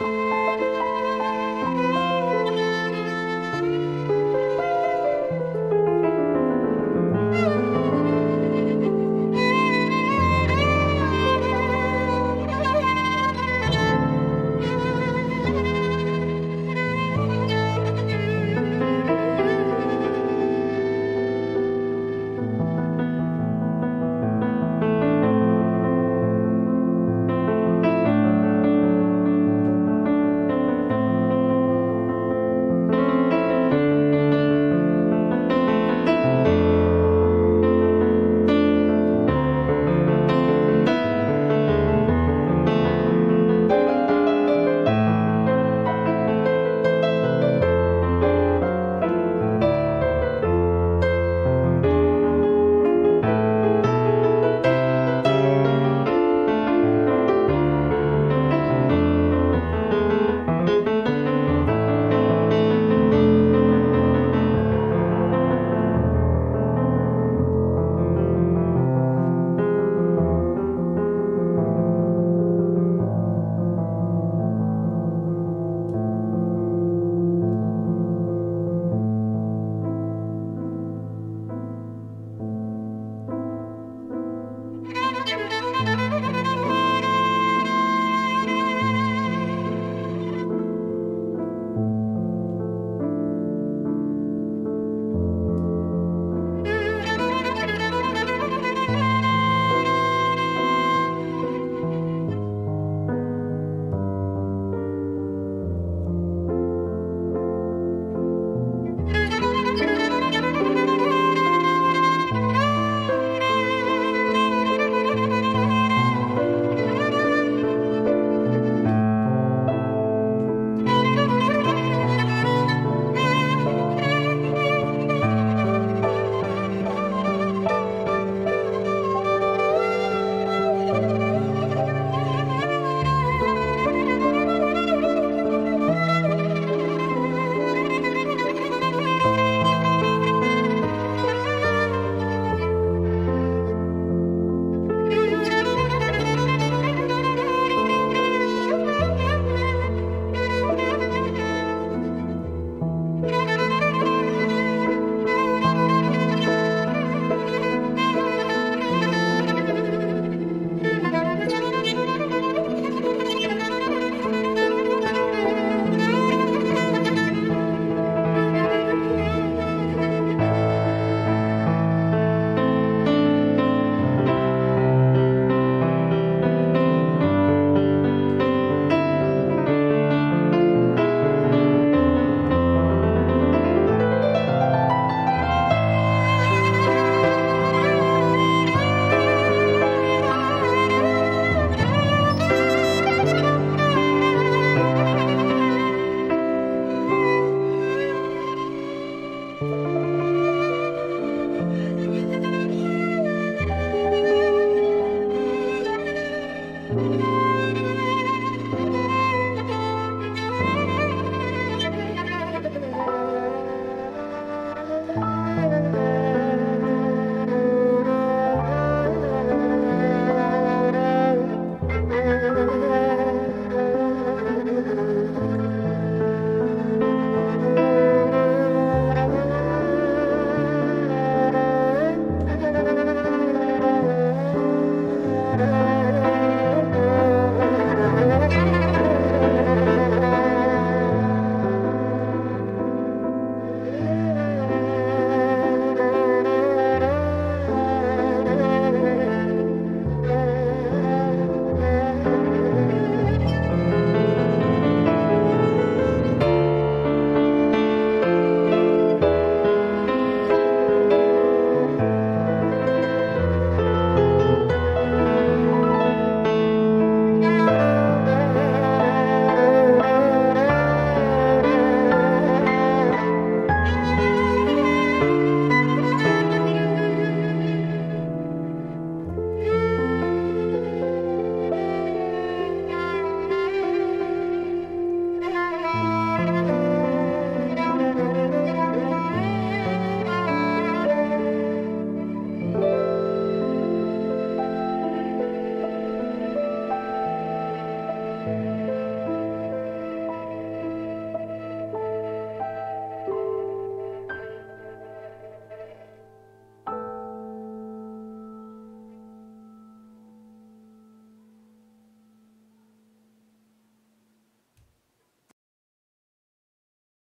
Música